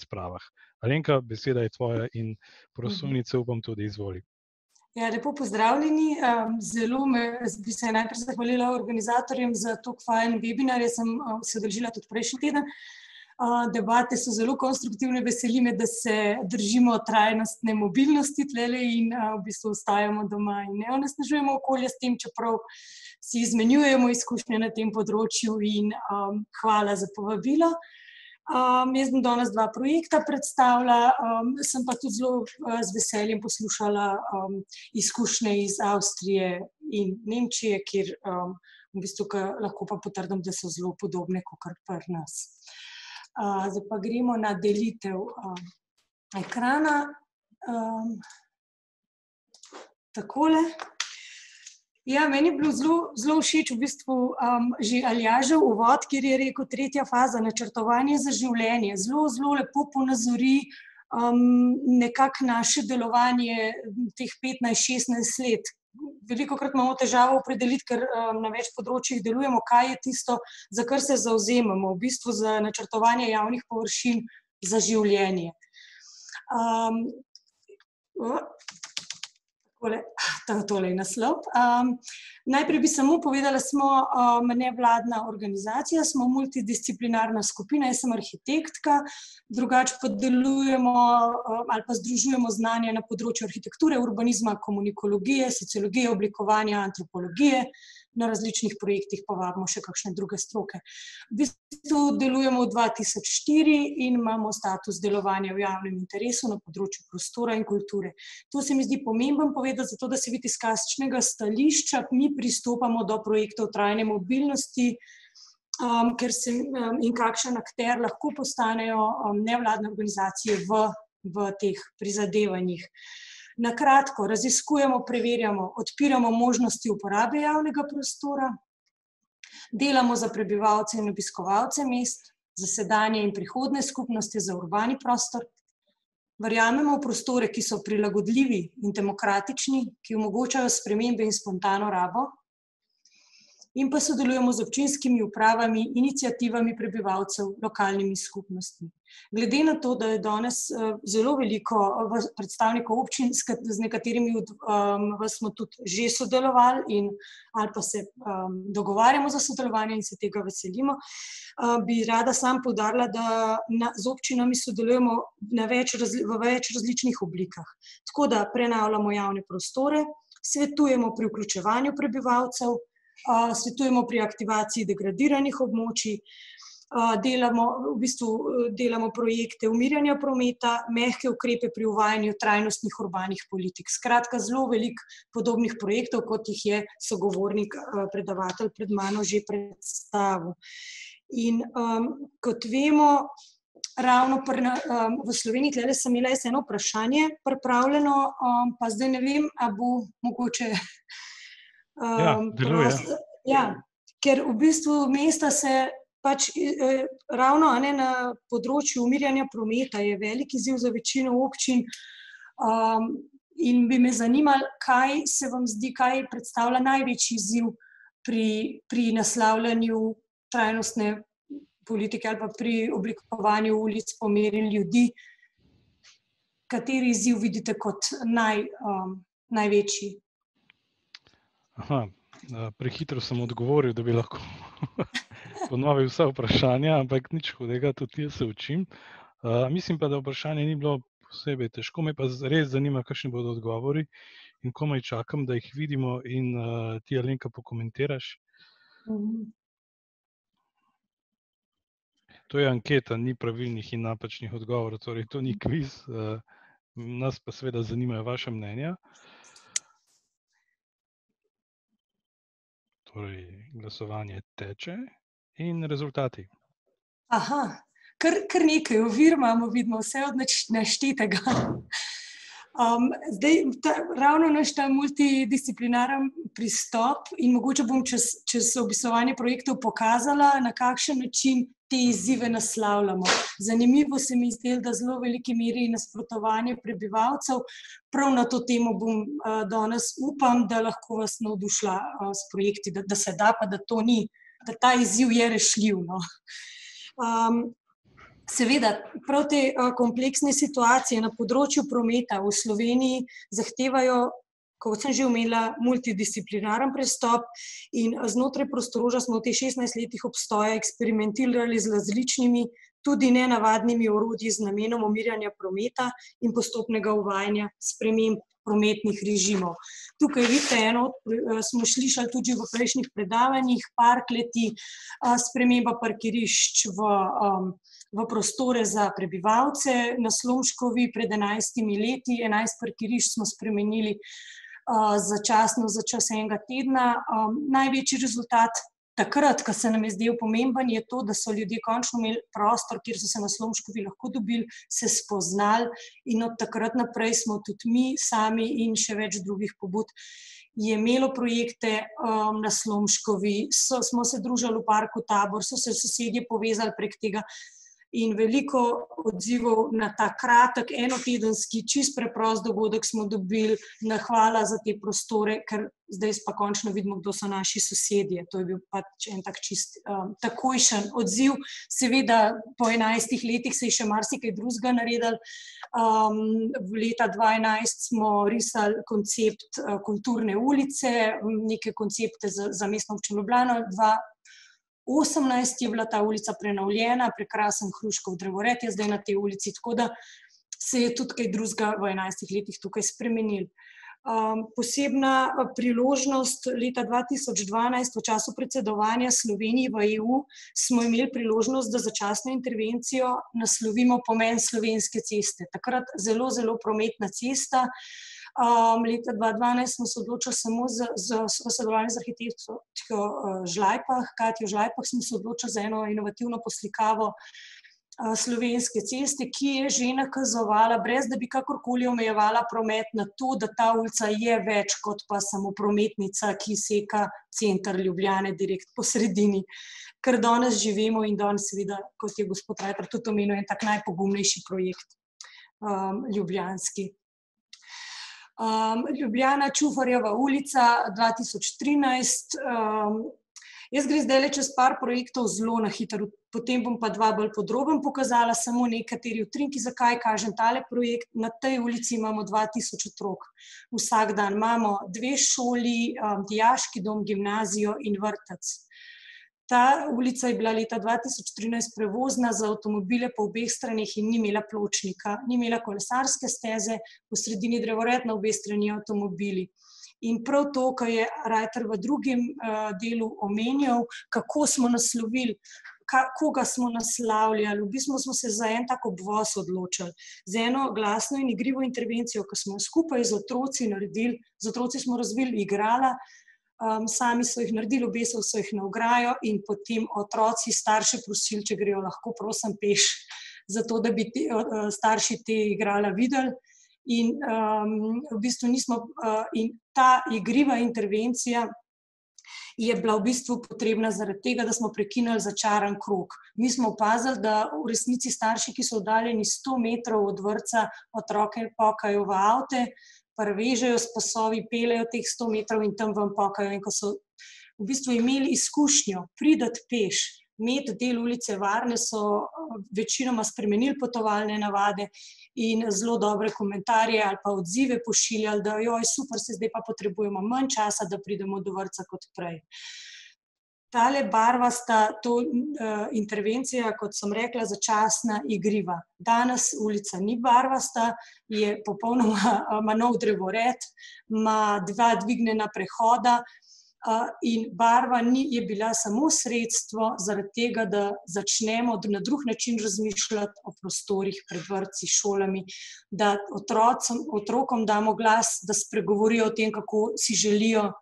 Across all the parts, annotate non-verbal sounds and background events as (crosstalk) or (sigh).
spravah. Alenka, beseda je tvoja in prosovnice upam tudi izvoli. Ja, lepo pozdravljeni. Zelo me, bi se najprej zahvalila organizatorjem za to fajn webinar. Jaz sem se odrežila tudi prejšnji teden. Debate so zelo konstruktivne, veseli me, da se držimo trajnostne mobilnosti tlele in v bistvu ostajamo doma in ne onesnažujemo okolje s tem, čeprav si izmenjujemo izkušnje na tem področju in hvala za povabilo. Um, jaz bom danes dva projekta predstavila, um, sem pa tudi zelo uh, z veseljem poslušala um, izkušnje iz Avstrije in Nemčije, kjer um, v bistvu lahko pa potrdim, da so zelo podobne kot pri nas. Uh, zdaj pa gremo na delitev um, ekrana. Um, takole. Ja, meni je bilo zelo, zelo všeč v bistvu um, že Aljažev uvod, kjer je rekel, tretja faza načrtovanja za življenje. Zelo, zelo lepo ponazori um, nekako naše delovanje teh 15-16 let. Veliko krat imamo težavo opredeliti, ker um, na več področjih delujemo, kaj je tisto, za kar se zauzemamo, v bistvu za načrtovanje javnih površin za življenje. Um, Tole, (laughs) tole je naslov. Um, najprej bi samo povedala, da smo um, nevladna organizacija, smo multidisciplinarna skupina, jaz sem arhitektka, drugače pa delujemo um, ali pa združujemo znanje na področju arhitekture, urbanizma, komunikologije, sociologije, oblikovanja, antropologije na različnih projektih, pa vabimo še kakšne druge stroke. V bistvu delujemo od 2004 in imamo status delovanja v javnem interesu na področju prostora in kulture. To se mi zdi pomemben povedati, zato da se vidi iz kastičnega stališča, mi pristopamo do projektov trajne mobilnosti. Um, ker se um, in kakšen akter lahko postanejo um, nevladne organizacije v, v teh prizadevanjih. Na kratko, raziskujemo, preverjamo, odpiramo možnosti uporabe javnega prostora, delamo za prebivalce in obiskovalce mest, za sedanje in prihodne skupnosti, za urbani prostor. Verjamemo v prostore, ki so prilagodljivi in demokratični, ki omogočajo spremembe in spontano rabo, in pa sodelujemo z občinskimi upravami, inicijativami prebivalcev, lokalnimi skupnostmi. Glede na to, da je danes uh, zelo veliko uh, predstavnikov občin, z nekaterimi um, smo tudi že sodelovali, in, ali pa se um, dogovarjamo za sodelovanje in se tega veselimo, uh, bi rada sam podarila, da na, z občinami sodelujemo več razli, v več različnih oblikah. Tako da prenavljamo javne prostore, svetujemo pri vključevanju prebivalcev svetujemo pri aktivaciji degradiranih območij, delamo, v bistvu, delamo projekte umirjanja prometa, mehke ukrepe pri uvajanju trajnostnih urbanih politik. Skratka, zelo veliko podobnih projektov, kot jih je sogovornik, predavatelj pred mano že predstavil. In um, kot vemo, ravno pr, um, v Sloveniji, tukaj sem imela eno vprašanje pripravljeno, um, pa zdaj ne vem, ali bo mogoče Ja, um, prost, ja, ker v bistvu mesta se pač eh, ravno ne, na področju umirjanja prometa je velik izziv za večino občin. Um, in bi me zanimalo, kaj se vam zdi, kaj predstavlja največji izziv pri, pri naslavljanju trajnostne politike ali pa pri oblikovanju ulic, pomeri ljudi. Kateri izziv vidite kot naj, um, največji? Aha, prehitro sem odgovoril, da bi lahko (laughs) ponovil vsa vprašanja, ampak nič hudega, tudi jaz se učim. Mislim pa, da vprašanje ni bilo posebej težko, me pa res zanima, kakšni bodo odgovori in komaj čakam, da jih vidimo in ti, Alenka, pokomentiraš. Mhm. To je anketa, ni pravilnih in napačnih odgovorov, torej to ni kviz. Nas pa seveda zanimajo vaše mnenja. Torej, glasovanje teče in rezultati. Aha, kar, kar nekaj ovir imamo, vidimo vse od naštetega. Um, zdaj, ta, ravno naš ta multidisciplinaren pristop in mogoče bom čez, čez obisovanje projektov pokazala, na kakšen način te izzive naslavljamo. Zanimivo se mi zdi, da zelo veliki meri nasprotovanje prebivalcev. Prav na to temo bom uh, danes upam, da lahko vas navdušila uh, s projekti, da, da se da, pa da to ni, da ta izziv je rešljiv. No. Um, Seveda, prav te kompleksne situacije na področju prometa v Sloveniji zahtevajo, kot sem že omenila, multidisciplinaren pristop in znotraj prostoroža smo v teh 16 letih obstoja eksperimentirali z različnimi, tudi nenavadnimi orodji z namenom umirjanja prometa in postopnega uvajanja sprememb prometnih režimov. Tukaj vidite eno, smo slišali tudi v prejšnjih predavanjih, parkleti, sprememba parkirišč v v prostore za prebivalce. Na Slomškovi pred enajstimi leti, enajst parkirišč smo spremenili začasno za čas enega tedna. Največji rezultat takrat, ko se nam je zdel pomemben, je to, da so ljudje končno imeli prostor, kjer so se na Slomškovi lahko dobili, se spoznali in od takrat naprej smo tudi mi sami in še več drugih pobud je imelo projekte um, na Slomškovi, so, smo se družili v parku Tabor, so se sosedje povezali prek tega in veliko odzivov na ta kratek, enotedenski, čist preprost dogodek smo dobili, na hvala za te prostore, ker zdaj pa končno vidimo, kdo so naši sosedje. To je bil pač en tak čist um, takojšen odziv. Seveda, po enajstih letih se je še marsikaj drugega naredil. Um, leta 2011 smo risali koncept uh, kulturne ulice, neke koncepte za, za mestno občino Ljubljana, 18 je bila ta ulica prenovljena, prekrasen Hruškov drevored je zdaj na tej ulici, tako da se je tudi kaj drugega v 11 letih tukaj spremenil. Um, posebna uh, priložnost leta 2012, v času predsedovanja Slovenije v EU, smo imeli priložnost, da začasno intervencijo naslovimo pomen slovenske ceste. Takrat zelo, zelo prometna cesta. Um, leta 2012 smo se odločili samo za, za sodelovanje z arhitektko uh, Žlajpah, Katijo Žlajpah, smo se odločili za eno inovativno poslikavo uh, slovenske ceste, ki je že nakazovala, brez da bi kakorkoli omejevala promet na to, da ta ulica je več kot pa samo prometnica, ki seka center Ljubljane direkt po sredini. Ker danes živimo in danes seveda, kot je gospod Rajter tudi omenil, je tak najpogumnejši projekt um, ljubljanski. Um, Ljubljana, Čufarjeva ulica 2013. Um, jaz grem zdaj le čez par projektov zelo na hitro, potem bom pa dva bolj podroben pokazala, samo nekateri utrinki, zakaj kažem tale projekt. Na tej ulici imamo 2000 otrok. Vsak dan imamo dve šoli, um, dijaški dom, gimnazijo in vrtec. Ta ulica je bila leta 2013 prevozna za avtomobile po obeh straneh in ni imela pločnika, ni imela kolesarske steze, v sredini drevored na obeh strani avtomobili. In prav to, kar je Rajter v drugem uh, delu omenjal, kako smo naslovili, koga smo naslavljali, v bistvu smo se za en tak obvoz odločili, z eno glasno in igrivo intervencijo, ki smo skupaj z otroci naredili, z otroci smo razvili igrala, um, sami so jih naredili, obesili so jih na ograjo in potem otroci, starši prosili, če grejo lahko, prosim, peš, zato da bi te, uh, starši te igrala videli. In um, v bistvu nismo, uh, in ta igriva intervencija je bila v bistvu potrebna zaradi tega, da smo prekinili začaran krok. Mi smo opazili, da v resnici starši, ki so oddaljeni 100 metrov od vrca, otroke pokajo v avte, prevežejo s pasovi, pelejo teh 100 metrov in tam vam pokajo. In ko so v bistvu imeli izkušnjo pridati peš, imeti del ulice varne, so večinoma spremenili potovalne navade in zelo dobre komentarje ali pa odzive pošiljali, da joj, super, se zdaj pa potrebujemo manj časa, da pridemo do vrca kot prej. Tale barva sta to uh, intervencija, kot sem rekla, začasna igriva. Danes ulica ni barvasta, je popolnoma ima nov drevored, ima dva dvignjena prehoda uh, in barva ni, je bila samo sredstvo zaradi tega, da začnemo na drug način razmišljati o prostorih pred vrci, šolami, da otrocom, otrokom damo glas, da spregovorijo o tem, kako si želijo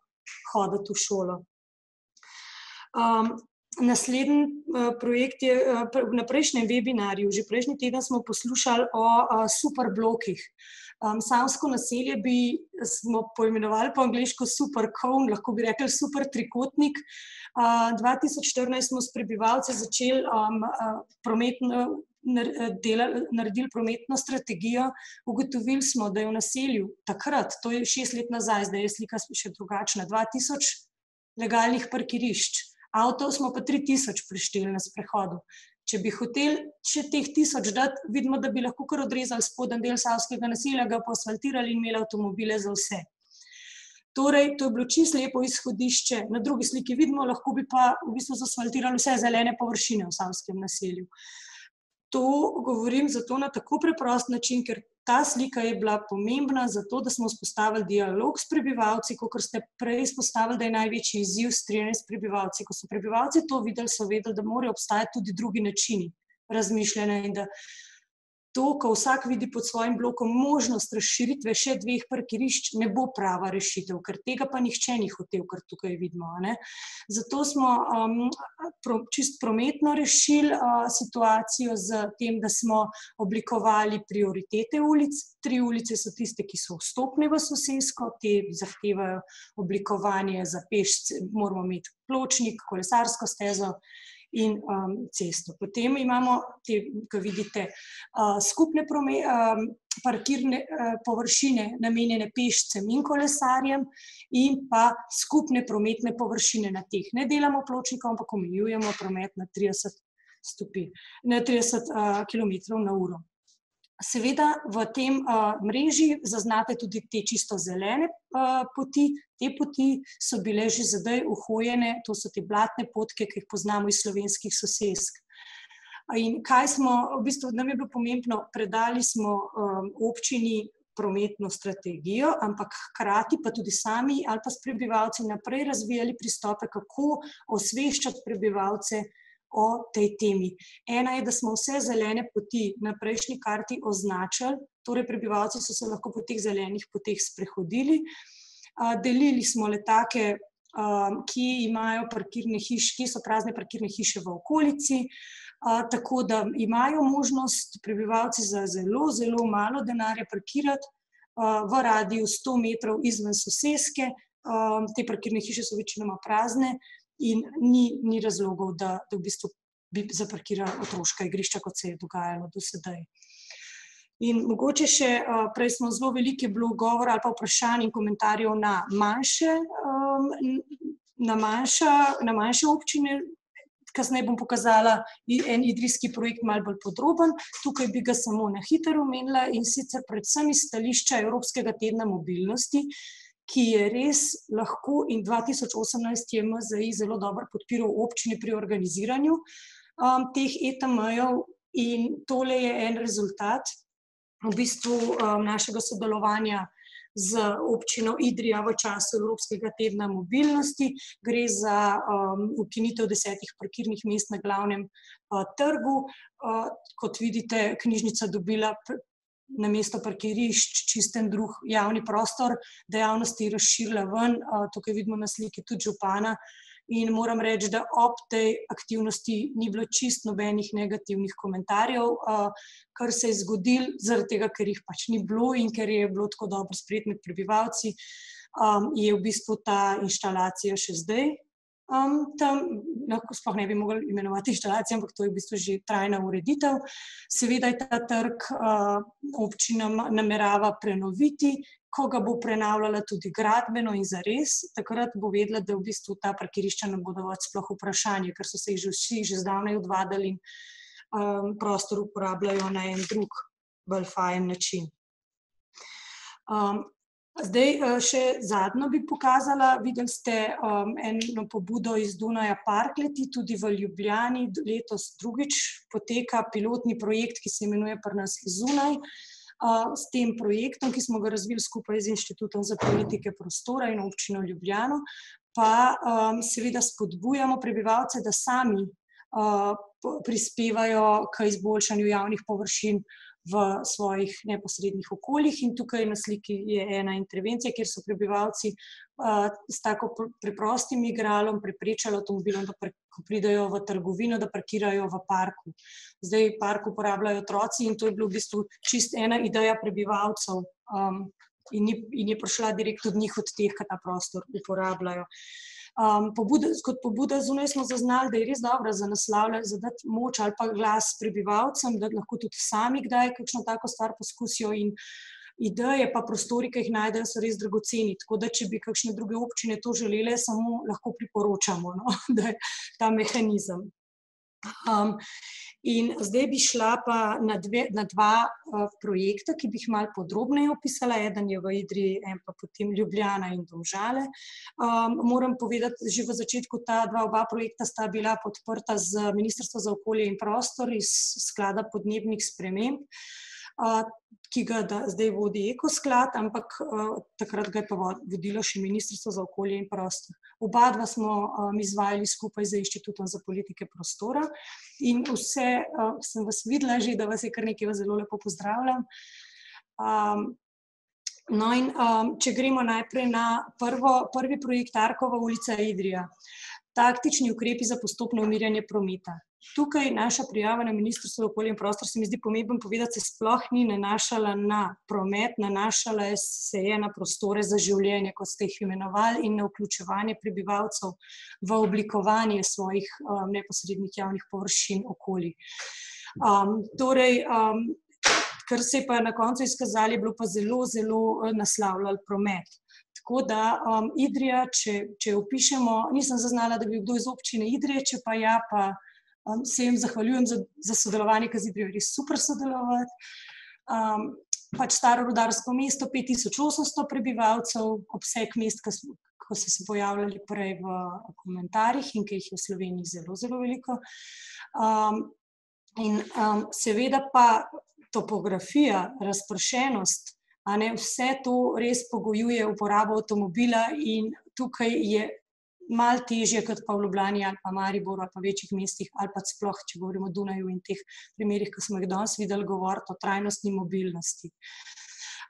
hoditi v šolo. Um, naslednji uh, projekt je uh, na prejšnjem webinarju, že prejšnji teden smo poslušali o uh, superblokih. Um, Samsko naselje bi smo poimenovali po angliško super cone, lahko bi rekli super trikotnik. Uh, 2014 smo s prebivalci začeli um, uh, prometno. Naredili prometno strategijo, ugotovili smo, da je v naselju takrat, to je šest let nazaj, zdaj je slika še drugačna, 2000 legalnih parkirišč, avto smo pa 3000 prešteli na sprehodu. Če bi hoteli še teh tisoč dati, vidimo, da bi lahko kar odrezali spodnji del Savskega naselja, ga posfaltirali in imeli avtomobile za vse. Torej, to je bilo čisto lepo izhodišče. Na drugi sliki vidimo, lahko bi pa v bistvu zasfaltirali vse zelene površine v Savskem naselju. To govorim zato na tako preprost način, ker ta slika je bila pomembna zato, da smo vzpostavili dialog s prebivalci, kot ste prej izpostavili, da je največji izziv strinjanje s prebivalci. Ko so prebivalci to videli, so vedeli, da morajo obstajati tudi drugi načini razmišljanja in da to, ko vsak vidi pod svojim blokom možnost razširitve še dveh parkirišč, ne bo prava rešitev, ker tega pa nihče ni hotel, kar tukaj vidimo. Ne? Zato smo um, pro, čist prometno rešili uh, situacijo z tem, da smo oblikovali prioritete ulic. Tri ulice so tiste, ki so vstopne v sosedsko, te zahtevajo oblikovanje za pešce, moramo imeti pločnik, kolesarsko stezo in um, cesto. Potem imamo, te, kot vidite, uh, skupne prome, um, parkirne uh, površine, namenjene pešcem in kolesarjem, in pa skupne prometne površine na teh. Ne delamo pločnikov, ampak omejujemo promet na 30, stopi, na 30 uh, km na uro. Seveda v tem uh, mreži zaznate tudi te čisto zelene uh, poti. Te poti so bile že zdaj uhojene, to so te blatne potke, ki jih poznamo iz slovenskih sosedsk. In kaj smo, v bistvu nam je bilo pomembno, predali smo um, občini prometno strategijo, ampak hkrati pa tudi sami ali pa s prebivalci naprej razvijali pristope, kako osveščati prebivalce o tej temi. Ena je, da smo vse zelene poti na prejšnji karti označili, torej prebivalci so se lahko po teh zelenih poteh sprehodili. Delili smo letake, ki imajo parkirne hiše, ki so prazne parkirne hiše v okolici, tako da imajo možnost prebivalci za zelo, zelo malo denarja parkirati v radiju 100 metrov izven soseske. Te parkirne hiše so večinoma prazne, in ni, ni razlogov, da, da v bistvu bi zaparkirali otroška igrišča, kot se je dogajalo do sedaj. In mogoče še prej smo zelo veliki bilo govora ali pa vprašanj in komentarjev na manjše, na manjša, na manjše občine. Kasneje bom pokazala en idrijski projekt, malo bolj podroben. Tukaj bi ga samo na hitro omenila in sicer predvsem iz stališča Evropskega tedna mobilnosti, ki je res lahko in 2018 je MZI zelo dobro podpiral občine pri organiziranju um, teh ETM-jev in tole je en rezultat v bistvu um, našega sodelovanja z občino Idrija v času Evropskega tedna mobilnosti. Gre za um, ukinitev desetih parkirnih mest na glavnem uh, trgu. Uh, kot vidite, knjižnica dobila na mesto parkirišč, čisten drug javni prostor, dejavnosti razširila ven. Tukaj vidimo na sliki tudi župana. In moram reči, da ob tej aktivnosti ni bilo čist nobenih negativnih komentarjev, kar se je zgodilo, zaradi tega, ker jih pač ni bilo in ker je bilo tako dobro sprejet med prebivalci, je v bistvu ta inštalacija še zdaj Um, tam lahko sploh ne bi mogli imenovati inštalacije, ampak to je v bistvu že trajna ureditev. Seveda je ta trg uh, občina namerava prenoviti, ko ga bo prenavljala tudi gradbeno in zares, takrat bo vedela, da v bistvu ta parkirišča ne bodo več sploh vprašanje, ker so se jih že vsi že zdavnaj odvadali in um, prostor uporabljajo na en drug, bolj fajen način. Um, Zdaj, eh, še zadnjo bi pokazala. Videli ste um, eno pobudo iz Dunaja Parkleti, tudi v Ljubljani. Letos drugič poteka pilotni projekt, ki se imenuje Prnas Zunaj. Uh, s tem projektom, ki smo ga razvili skupaj z Inštitutom za politike prostora in občino Ljubljano, pa um, seveda spodbujamo prebivalce, da sami uh, prispevajo k izboljšanju javnih površin uh, v svojih neposrednih okoljih. In tukaj na sliki je ena intervencija, kjer so prebivalci uh, s tako preprostim igralom preprečali avtomobilom, da pridejo v trgovino, da parkirajo v parku. Zdaj park uporabljajo otroci in to je bilo v bistvu čist ena ideja prebivalcev. Um, In, ni, in je prišla direkt od njih, od teh, ki ta prostor uporabljajo. Uh, Um, pobuda, kot pobuda zunaj smo zaznali, da je res dobro za naslavljanje, za dati moč ali pa glas prebivalcem, da lahko tudi sami kdaj kakšno tako stvar poskusijo. In ideje, pa prostori, ki jih najdejo, so res dragoceni. Tako da, če bi kakšne druge občine to želele, samo lahko priporočamo, no, (laughs) da je ta mehanizem. Um, in zdaj bi šla pa na, dve, na dva uh, projekta, ki bi jih malo podrobneje opisala. Eden je v Idri, en pa potem Ljubljana in Domžale. Um, moram povedati, že v začetku ta dva oba projekta sta bila podprta z Ministrstvo za okolje in prostor iz sklada podnebnih sprememb. Uh, ki ga da, zdaj vodi ekosklad, ampak takrat ga je pa vodilo še Ministrstvo za okolje in prostor. Oba dva smo izvajali skupaj z Inštitutom za politike prostora in vse sem vas videla že, da vas je kar nekaj zelo lepo pozdravljam. Um, no in um, če gremo najprej na prvo, prvi projekt Arkova ulica Idrija. Taktični ukrepi za postopno umirjanje prometa. Tukaj naša prijava na Ministrstvo za okolje in prostor se mi zdi pomemben povedati, se sploh ni nanašala na promet, nanašala se je na prostore za življenje, kot ste jih imenovali, in na vključevanje prebivalcev v oblikovanje svojih um, neposrednih javnih površin okoli. Um, torej, um, kar se je pa na koncu izkazali, je bilo pa zelo, zelo uh, naslavljal promet. Tako da um, Idrija, če, če opišemo, nisem zaznala, da bi kdo iz občine Idrije, če pa ja, pa um, se jim zahvaljujem za, za sodelovanje, ker je res super sodelovati. Um, pač staro rudarsko mesto, 5800 prebivalcev, obseg mest, ki so se pojavljali prej v komentarjih in ki jih je v Sloveniji zelo, zelo veliko. Um, in um, seveda pa topografija, razpršenost, ne vse to res pogojuje uporabo avtomobila in tukaj je malo težje kot pa v Ljubljani ali pa Mariboru ali pa večjih mestih ali pa sploh, če govorimo o Dunaju in teh primerih, ki smo jih danes videli, govoriti o trajnostni mobilnosti.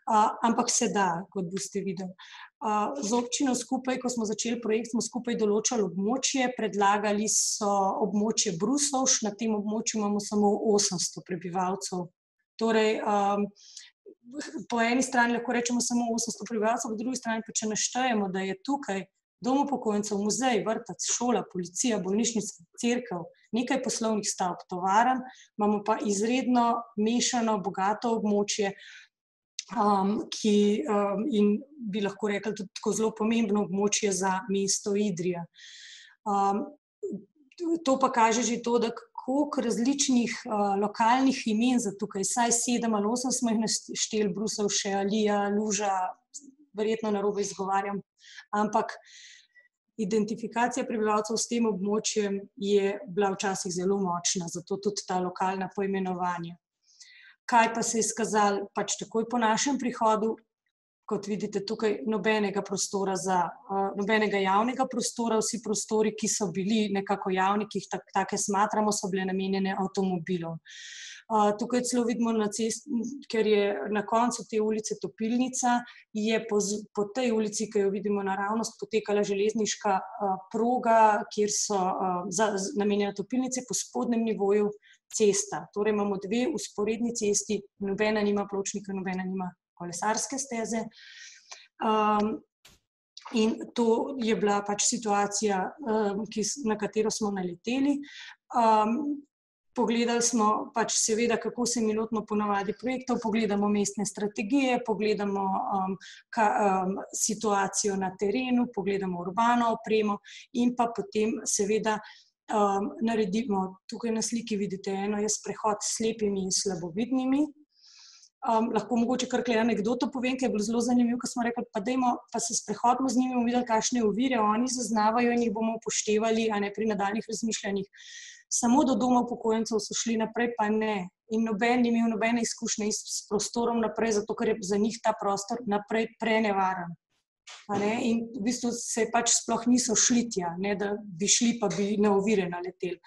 Uh, ampak se da, kot boste videli. Uh, z občino skupaj, ko smo začeli projekt, smo skupaj določali območje, predlagali so območje Brusovš, na tem območju imamo samo 800 prebivalcev. Torej, um, po eni strani lahko rečemo samo 800 prebivalcev, po drugi strani pa če naštejemo, da je tukaj dom upokojencev, muzej, vrtec, šola, policija, bolnišnica, crkva, nekaj poslovnih stavb, tovaren, imamo pa izredno mešano, bogato območje, um, ki um, in bi lahko rekli tudi tako zelo pomembno območje za mesto Idrija. Um, to pa kaže že to, da koliko različnih uh, lokalnih imen za tukaj, saj sedem ali osem smo jih našteli, Brusel, še Alija, Luža, verjetno na robe izgovarjam, ampak identifikacija prebivalcev s tem območjem je bila včasih zelo močna, zato tudi ta lokalna poimenovanja. Kaj pa se je izkazalo pač takoj po našem prihodu, kot vidite tukaj, nobenega prostora za, uh, nobenega javnega prostora, vsi prostori, ki so bili nekako javni, ki jih tak, take smatramo, so bile namenjene avtomobilom. Uh, tukaj celo vidimo, cest, ker je na koncu te ulice Topilnica, je po, po tej ulici, ki jo vidimo naravnost, potekala železniška uh, proga, kjer so za, namenjene topilnice po spodnjem nivoju cesta. Torej imamo dve usporedni cesti, nobena nima pločnika, nobena nima kolesarske steze. Um, in to je bila pač situacija, um, ki, na katero smo naleteli. Um, pogledali smo pač seveda, kako se mi lotimo ponavadi projektov, pogledamo mestne strategije, pogledamo um, ka, um, situacijo na terenu, pogledamo urbano opremo in pa potem seveda um, naredimo, tukaj na sliki vidite eno, je sprehod s slepimi in slabovidnimi, Um, lahko mogoče kar kaj anekdoto povem, ki je bilo zelo zanimivo, ko smo rekli, pa dajmo, pa se sprehodimo z njimi in videli, kakšne ovire oni zaznavajo in jih bomo upoštevali, a ne pri nadaljnih razmišljanjih. Samo do doma upokojencev so šli naprej, pa ne. In noben ni imel nobene izkušnje s prostorom naprej, zato ker je za njih ta prostor naprej prenevaren. In v bistvu se pač sploh niso šli tja, ne, da bi šli, pa bi na ovire naleteli.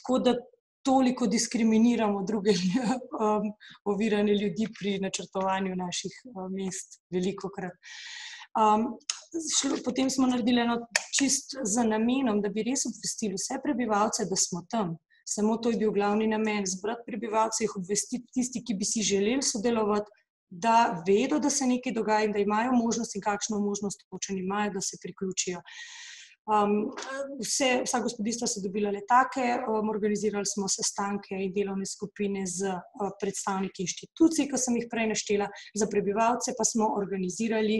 Tako da toliko diskriminiramo druge (laughs) um, ovirane ljudi pri načrtovanju naših um, mest, veliko krat. Um, šlo, potem smo naredili eno čist za namenom, da bi res obvestili vse prebivalce, da smo tam. Samo to je bil glavni namen, zbrati prebivalce, jih obvestiti tisti, ki bi si želeli sodelovati, da vedo, da se nekaj dogaja in da imajo možnost in kakšno možnost, če imajo, da se priključijo. Um, vse, vsa gospodinstva so dobila letake, um, organizirali smo sestanke in delovne skupine z uh, predstavniki inštitucij, ki sem jih prej naštela, za prebivalce pa smo organizirali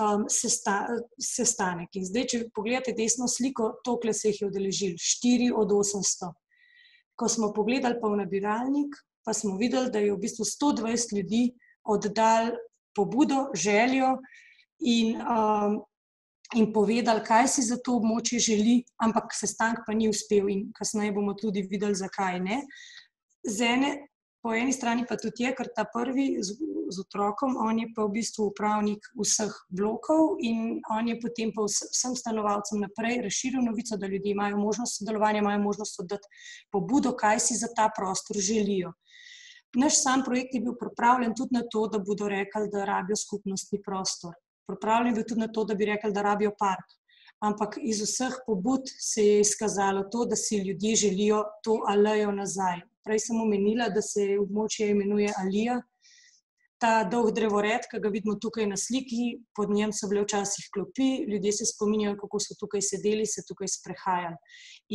um, sesta, sestanek. In zdaj, če pogledate desno sliko, tokle se jih je odeležili, 4 od 800. Ko smo pogledali pa v nabiralnik, pa smo videli, da je v bistvu 120 ljudi oddal pobudo, željo in, um, in povedali, kaj si za to območje želi, ampak sestank pa ni uspel in kasneje bomo tudi videli, zakaj ne. Ene Po eni strani pa tudi je, ker ta prvi z, z otrokom, on je pa v bistvu upravnik vseh blokov in on je potem pa vsem stanovalcem naprej razširil novico, da ljudje imajo možnost sodelovanja, imajo možnost oddati pobudo, kaj si za ta prostor želijo. Naš sam projekt je bil pripravljen tudi na to, da bodo rekli, da rabijo skupnostni prostor. Pripravljen je bil tudi na to, da bi rekli, da rabijo park. Ampak iz vseh pobud se je izkazalo to, da si ljudje želijo to alejo nazaj, prej sem omenila, da se območje imenuje Alija. Ta dolg drevored, ki ga vidimo tukaj na sliki, pod njem so bile včasih klopi, ljudje se spominjajo, kako so tukaj sedeli, se tukaj sprehajali.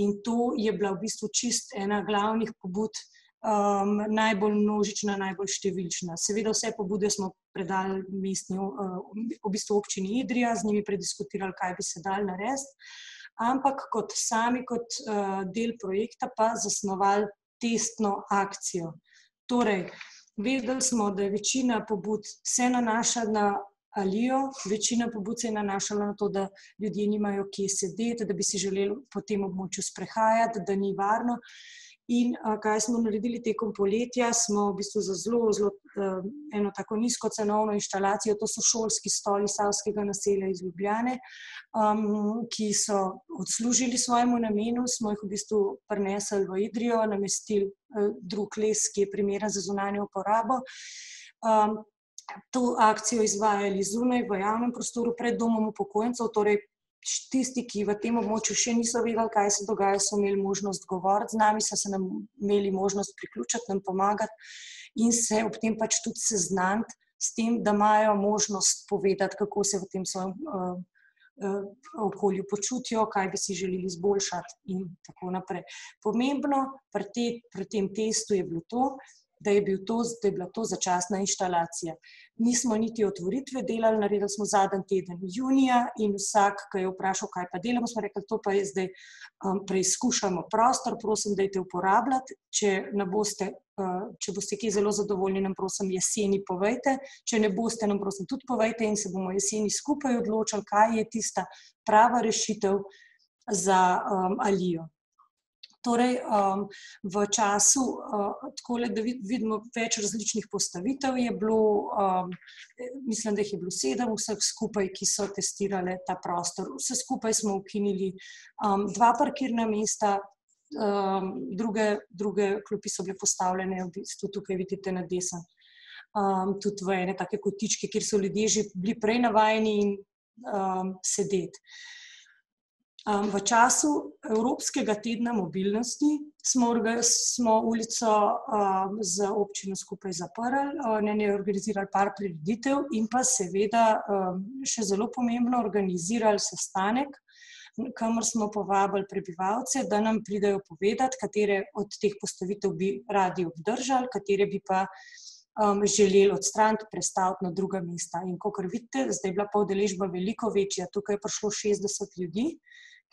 In to je bila v bistvu čist ena glavnih pobud, um, najbolj množična, najbolj številčna. Seveda vse pobude smo predali mestni, uh, v bistvu občini Idrija, z njimi prediskutirali, kaj bi se dal narediti. Ampak kot sami, kot uh, del projekta, pa zasnovali testno akcijo. Torej, vedeli smo, da je večina pobud se nanaša na alijo, večina pobud se je nanašala na to, da ljudje nimajo kje sedeti, da bi si želeli po tem območju sprehajati, da ni varno. In a, kaj smo naredili tekom poletja, smo v bistvu za zelo, zelo a, eno tako nizko cenovno inštalacijo, to so šolski stoli Savskega naselja iz Ljubljane, um, ki so odslužili svojemu namenu, smo jih v bistvu prenesli v Idrijo, namestili a, drug les, ki je primeren za zunanjo uporabo. Um, to akcijo izvajali zunaj v javnem prostoru pred domom upokojencev, torej tisti, ki v tem območju še niso vedeli, kaj se dogaja, so imeli možnost govoriti z nami, so se nam imeli možnost priključiti, nam pomagati in se ob tem pač tudi seznaniti s tem, da imajo možnost povedati, kako se v tem svojem uh, uh, okolju počutijo, kaj bi si želeli izboljšati in tako naprej. Pomembno pri, te, pri tem testu je bilo to, da je, bil to, da je bila to začasna inštalacija. Nismo niti otvoritve delali, naredili smo zadnji teden junija in vsak, ki je vprašal, kaj pa delamo, smo rekli, to pa je zdaj um, preizkušamo prostor, prosim, dajte uporabljati. Če, boste, uh, če boste kje zelo zadovoljni, nam prosim jeseni povejte, če ne boste, nam prosim tudi povejte in se bomo jeseni skupaj odločili, kaj je tista prava rešitev za um, Alijo. Torej, um, v času, uh, tako da vidimo več različnih postavitev, je bilo, um, mislim, da jih je bilo sedem, vseh skupaj, ki so testirali ta prostor. Vse skupaj smo ukinili um, dva parkirna mesta, um, druge, druge klopi so bile postavljene, v bistvu tukaj vidite na desen. Um, tudi v ene take kotičke, kjer so ljudje že bili prej navajeni in um, sedeti. V času Evropskega tedna mobilnosti smo, smo ulico z občino skupaj zaprli, ne ne organizirali par prireditev in pa seveda še zelo pomembno organizirali sestanek, kamor smo povabili prebivalce, da nam pridajo povedati, katere od teh postavitev bi radi obdržali, katere bi pa um, želeli odstraniti, predstaviti na druga mesta. In kot vidite, zdaj je bila pa udeležba veliko večja, tukaj je prišlo 60 ljudi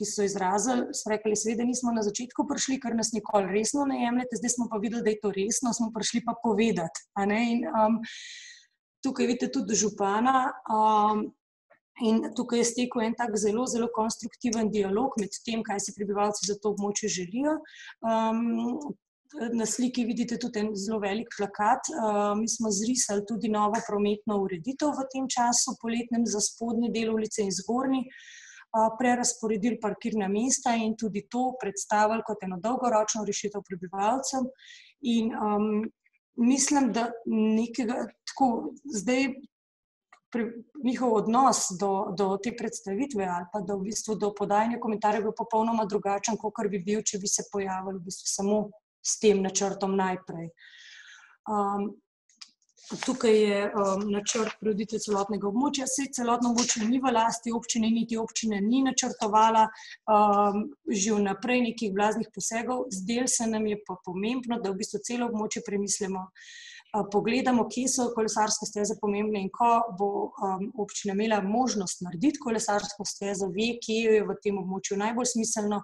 ki so izrazili, so rekli, seveda nismo na začetku prišli, ker nas nikoli resno ne jemljete, zdaj smo pa videli, da je to resno, smo prišli pa povedati. In, um, tukaj vidite tudi župana. Um, In tukaj je stekel en tak zelo, zelo konstruktiven dialog med tem, kaj si prebivalci za to območje želijo. Um, na sliki vidite tudi en zelo velik plakat. Uh, mi smo zrisali tudi novo prometno ureditev v tem času, poletnem za spodnji del ulice in zgornji. Uh, prerasporedili parkirna mesta in tudi to predstavili kot eno dolgoročno rešitev prebivalcem. In um, mislim, da nekega, tako zdaj. Njihov odnos do, do te predstavitve ali pa v bistvu, do podajanja komentarjev je bil popolnoma drugačen, kot bi bil, če bi se pojavili v bistvu samo s tem načrtom najprej. Um, Tukaj je um, načrt preureditve celotnega območja. Vse celotno območje ni v lasti občine, niti občina ni načrtovala um, že vnaprej nekih blaznih posegov. Zdel se nam je pa pomembno, da v bistvu celo območje premislimo. pogledamo, kje so kolesarske steze pomembne in ko bo um, občina imela možnost narediti kolesarsko stezo, ve, kje je v tem območju najbolj smiselno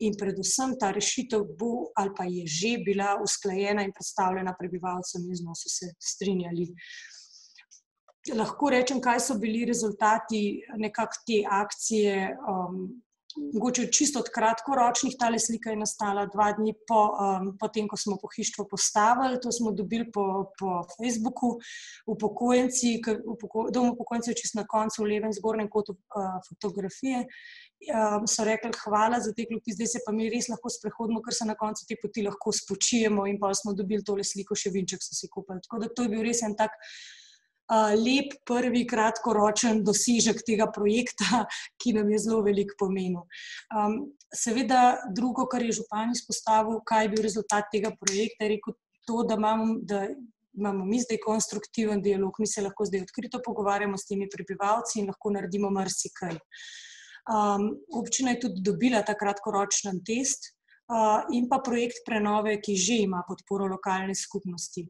in predvsem ta rešitev bo ali pa je že bila usklajena in predstavljena prebivalcem in z njo so se strinjali. Lahko rečem, kaj so bili rezultati nekak te akcije. Um, mogoče čisto od kratkoročnih, ta slika je nastala dva dni po, um, po tem, ko smo pohištvo postavili. To smo dobili po, po Facebooku, upokojenci, upoko, dom upokojencev, čist na koncu, v levem zgornjem kotu uh, fotografije. Um, so rekli, hvala za te klopi, zdaj se pa mi res lahko sprehodimo, ker se na koncu te poti lahko spočijemo. In pa smo dobili tole sliko, še vinček so si kupili. Tako da to je bil res en tak lep prvi kratkoročen dosežek tega projekta, (laughs) ki nam je zelo veliko pomenil. Um, seveda, drugo, kar je župan izpostavil, kaj je bil rezultat tega projekta, je rekel to, da imamo. Da Imamo mi zdaj konstruktiven dialog, mi se lahko zdaj odkrito pogovarjamo s temi prebivalci in lahko naredimo marsikaj. Um, občina je tudi dobila ta kratkoročen test uh, in pa projekt prenove, ki že ima podporo lokalne skupnosti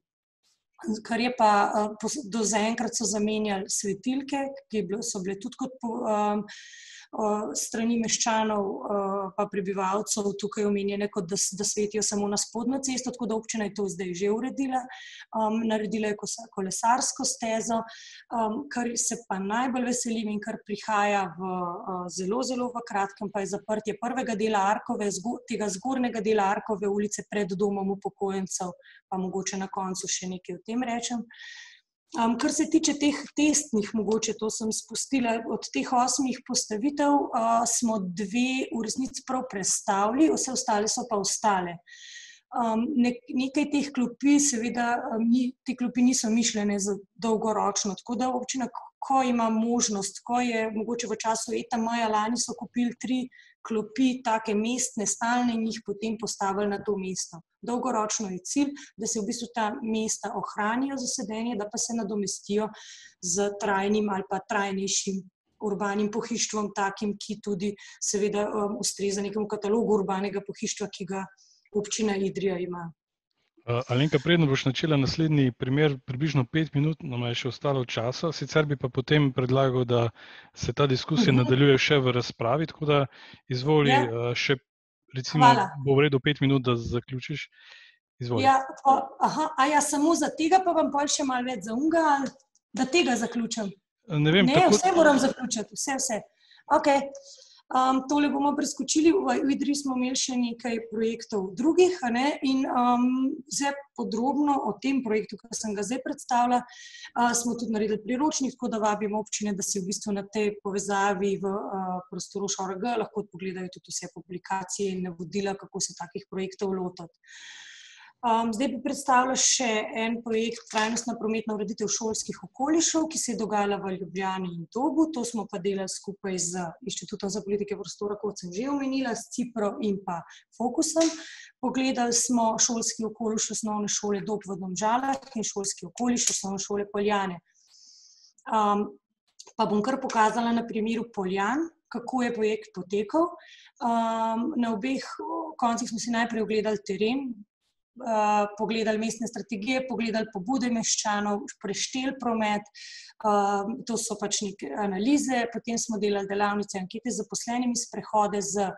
kar je pa eh, do zaenkrat so zamenjali svetilke, ki so bile tudi kot um, strani meščanov, pa prebivalcev tukaj omenjene, kot da, da svetijo samo na spodnjo cesto, tako da občina je to zdaj že uredila. Um, naredila je kolesarsko stezo, um, kar se pa najbolj veselim in kar prihaja v uh, zelo, zelo v kratkem, pa je zaprtje prvega dela Arkove, zgo, tega zgornjega dela Arkove ulice pred domom upokojencev, pa mogoče na koncu še nekaj o tem rečem. Um, kar se tiče teh testnih, mogoče to sem spustila, od teh osmih postavitev uh, smo dve v resnici prav predstavili, vse ostale so pa ostale. Um, ne, nekaj teh klopi, seveda, um, ni, te klopi niso mišljene za dolgoročno, tako da občina, ko ima možnost, ko je mogoče v času ETA maja lani so kupili tri klopi, take mestne, stalne in jih potem postavili na to mesto. Dolgoročno je cilj, da se v bistvu ta mesta ohranijo za sedenje, da pa se nadomestijo z trajnim ali pa trajnejšim urbanim pohištvom, takim, ki tudi seveda um, ustreza nekemu katalogu urbanega pohištva, ki ga občina Idrija ima. Alenka, predno boš načela naslednji primer, približno pet minut, nam je še ostalo časa, sicer bi pa potem predlagal, da se ta diskusija mhm. nadaljuje še v razpravi, tako da izvoli ja. še, recimo, Hvala. bo v redu pet minut, da zaključiš. Izvoli. Ja, aha, a ja, samo za tega pa vam pa še malo več za unga, da tega zaključim. Ne vem, ne, tako... vse moram zaključiti, vse, vse. Okay. Um, tole bomo preskočili, v Idri smo imeli še nekaj projektov drugih. Ne? In um, zdaj podrobno o tem projektu, ki sem ga zdaj predstavila, uh, smo tudi naredili priročnik, tako da vabimo občine, da si v bistvu na tej povezavi v uh, prostoru ŠORG lahko pogledajo tudi vse publikacije in navodila, kako se takih projektov lotiti. Um, zdaj bi predstavila še en projekt Trajnostna prometna ureditev šolskih okolišov, ki se je dogajala v Ljubljani in Tobu. To smo pa delali skupaj z Inštitutom za politike prostora, kot sem že omenila, s Cipro in pa Fokusom. Pogledali smo šolski okoliš osnovne šole Dob v Domžalah in šolski okoliš osnovne šole Poljane. Um, pa bom kar pokazala na primeru Poljan, kako je projekt potekal. Um, na obeh koncih smo si najprej ogledali teren, uh, pogledali mestne strategije, pogledali pobude meščanov, prešteli promet. Uh, to so pač neke analize, potem smo delali delavnice, ankete z zaposlenimi, sprehode z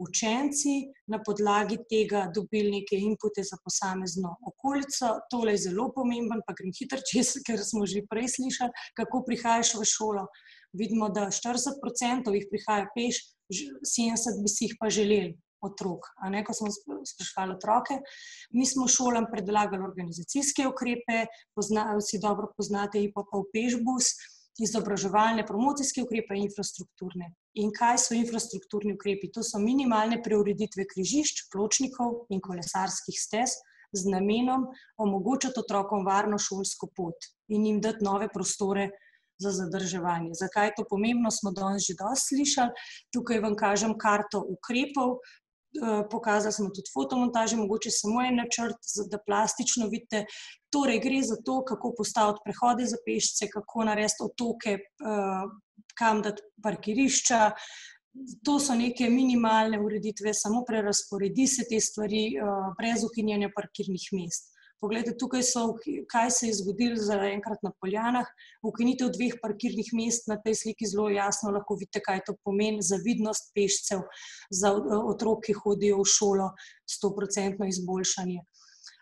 učenci, na podlagi tega dobili neke inpute za posamezno okolico. Tole je zelo pomemben, pa grem hitro čez, (laughs) ker smo že prej slišali, kako prihajaš v šolo. Vidimo, da 40% jih prihaja peš, 70% bi si jih pa želeli otrok. Ne, ko smo sprašvali otroke, mi smo šolam predlagali organizacijske ukrepe, pozna, vsi dobro poznate IPO-PO Pešbus, izobraževalne, promocijske ukrepe in infrastrukturne. In kaj so infrastrukturni ukrepi? To so minimalne preureditve križišč, pločnikov in kolesarskih stez z namenom omogočati otrokom varno šolsko pot in jim dati nove prostore za zadrževanje. Zakaj je to pomembno, smo danes že dosti slišali. Tukaj vam kažem karto ukrepov, pokazali smo tudi fotomontaže, mogoče samo en načrt, da plastično vidite. Torej, gre za to, kako postaviti prehode za pešce, kako narediti otoke, eh, kam dati parkirišča. To so neke minimalne ureditve, samo prerasporedi se te stvari, eh, brez ukinjanja parkirnih mest. Poglejte, tukaj so, kaj se je zgodilo zaenkrat na Poljanah. Ukinitev dveh parkirnih mest na tej sliki zelo jasno lahko vidite, kaj to pomeni za vidnost pešcev, za otrok, ki hodijo v šolo, 100% izboljšanje.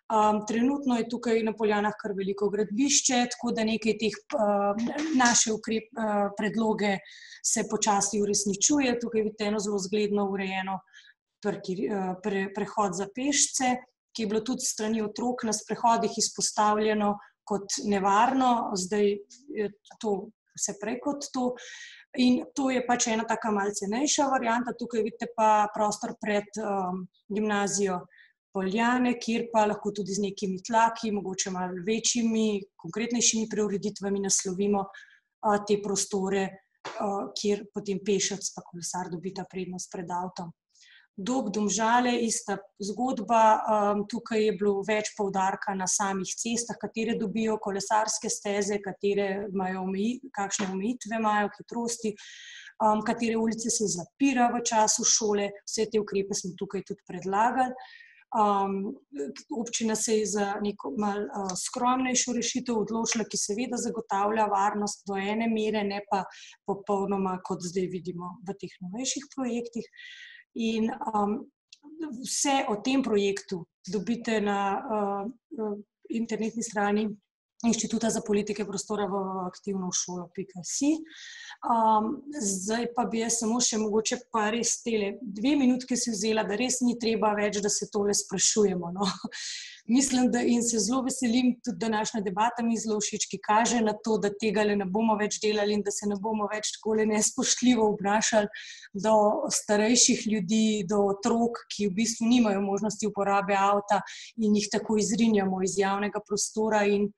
Um, trenutno je tukaj na Poljanah kar veliko gradbišče, tako da nekaj teh uh, naše ukrep, uh, predloge se počasi uresničuje. Tukaj vidite eno zelo zgledno urejeno parkir, uh, pre, prehod za pešce, ki je bilo tudi strani otrok na sprehodih izpostavljeno kot nevarno, zdaj je to vse prej kot to. In to je pač ena taka malce cenejša varianta. Tukaj vidite pa prostor pred um, gimnazijo poljane, kjer pa lahko tudi z nekimi tlaki, mogoče malo večjimi, konkretnejšimi preureditvami naslovimo a, te prostore, a, kjer potem pešec pa kolesar dobita prednost pred avtom. Dog domžale, ista zgodba, um, tukaj je bilo več povdarka na samih cestah, katere dobijo kolesarske steze, katere imajo omeji, kakšne omejitve imajo, hitrosti, um, katere ulice se zapira v času šole, vse te ukrepe smo tukaj tudi predlagali. Um, občina se je za neko malo uh, skromnejšo rešitev odločila, ki seveda zagotavlja varnost do ene mere, ne pa popolnoma, kot zdaj vidimo v teh novejših projektih. In um, vse o tem projektu dobite na uh, internetni strani Inštituta za politike prostora v aktivno šolo.si. Um, zdaj pa bi jaz samo še mogoče pa res tele dve minutke si vzela, da res ni treba več, da se tole sprašujemo. No. Mislim, da in se zelo veselim, tudi današnja debata mi zelo všeč, ki kaže na to, da tega ne bomo več delali in da se ne bomo več tako nespoštljivo obnašali do starejših ljudi, do otrok, ki v bistvu nimajo možnosti uporabe avta in jih tako izrinjamo iz javnega prostora in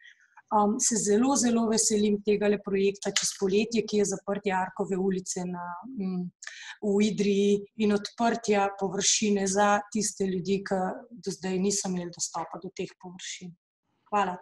Um, se zelo, zelo veselim tega projekta čez poletje, ki je zaprtje Arkove ulice na, um, v Idriji in odprtja površine za tiste ljudi, ki do zdaj niso imeli dostopa do teh površin. Hvala.